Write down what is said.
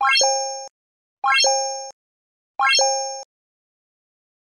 you